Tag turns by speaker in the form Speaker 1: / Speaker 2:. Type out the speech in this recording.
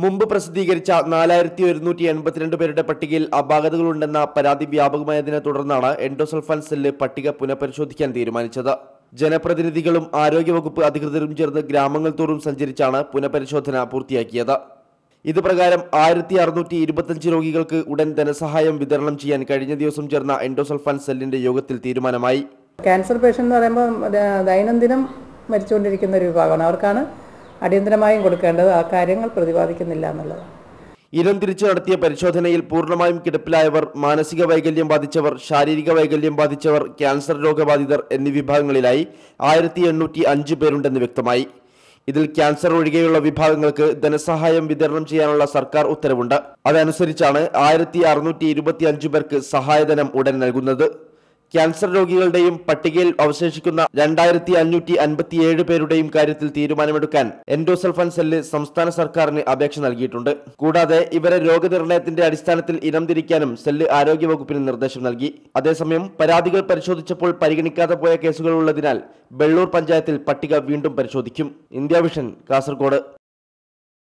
Speaker 1: മുമ്പ് പ്രസിദ്ധീകരിച്ച നാലായിരത്തി ഒരുന്നൂറ്റി എൺപത്തിരണ്ട് പേരുടെ പട്ടികയിൽ അപാകതകളുണ്ടെന്ന പരാതി വ്യാപകമായതിനെ തുടർന്നാണ് എൻഡോസൾഫാൻ സെല്ല് പട്ടിക പുനഃപരിശോധിക്കാൻ തീരുമാനിച്ചത്. ജനപ്രതിനിധികളും ആരോഗ്യവകുപ്പ് അധികൃതരും ചേർന്ന് ഗ്രാമങ്ങൾ തോറും സഞ്ചരിച്ചാണ് പുനഃപരിശോധന പൂർത്തിയാക്കിയത്. ഇത് പ്രകാരം ആയിരത്തി അറുന്നൂറ്റി ഇരുപത്തഞ്ച് രോഗികൾക്ക് ഉടൻ ധനസഹായം വിതരണം ചെയ്യാൻ കഴിഞ്ഞ ദിവസം ചേർന്ന എൻഡോസൾഫാൻ സെല്ലിന്റെ യോഗത്തിൽ തീരുമാനമായി.
Speaker 2: ക്യാൻസർ പേഷ്യന്റ് എന്ന് പറയുമ്പോൾ ദൈനംദിനം മരിച്ചുകൊണ്ടിരിക്കുന്ന ഒരു വിഭാഗമാണ്. അവർക്കാണ് അടിയന്തരമായും കൊടുക്കേണ്ടത് ആ കാര്യങ്ങൾ പ്രതിപാദിക്കുന്നില്ല എന്നുള്ളതാണ്.
Speaker 1: ഇനം തിരിച്ചു നടത്തിയ പരിശോധനയിൽ പൂർണമായും കിടപ്പിലായവർ മാനസിക വൈകല്യം ബാധിച്ചവർ ശാരീരിക വൈകല്യം ബാധിച്ചവർ ക്യാൻസർ രോഗബാധിതർ എന്നീ വിഭാഗങ്ങളിലായി ആയിരത്തി എണ്ണൂറ്റി അഞ്ച് പേരുണ്ടെന്ന് വ്യക്തമായി. ഇതിൽ ക്യാൻസർ ഒഴികെയുള്ള വിഭാഗങ്ങൾക്ക് ധനസഹായം വിതരണം ചെയ്യാനുള്ള സർക്കാർ ഉത്തരവുണ്ട്. അതനുസരിച്ചാണ് ആയിരത്തി അറുന്നൂറ്റി ഇരുപത്തി അഞ്ച് പേർക്ക് സഹായധനം ഉടൻ നൽകുന്നത്. ക്യാൻസർ രോഗികളുടെയും പട്ടികയിൽ അവശേഷിക്കുന്ന രണ്ടായിരത്തി അഞ്ഞൂറ്റി അൻപത്തിയേഴ് പേരുടെയും കാര്യത്തിൽ തീരുമാനമെടുക്കാൻ എൻഡോസൾഫാൻ സെല്ല് സംസ്ഥാന സർക്കാരിന് അപേക്ഷ നൽകിയിട്ടുണ്ട്. കൂടാതെ ഇവരെ രോഗനിർണയത്തിന്റെ അടിസ്ഥാനത്തിൽ ഇനം തിരിക്കാനും സെല്ല് ആരോഗ്യവകുപ്പിന് നിർദ്ദേശം നൽകി. അതേസമയം പരാതികൾ പരിശോധിച്ചപ്പോൾ പരിഗണിക്കാതെ പോയ കേസുകൾ ഉള്ളതിനാൽ പഞ്ചായത്തിൽ പട്ടിക വീണ്ടും പരിശോധിക്കും. India vision Kasaragod.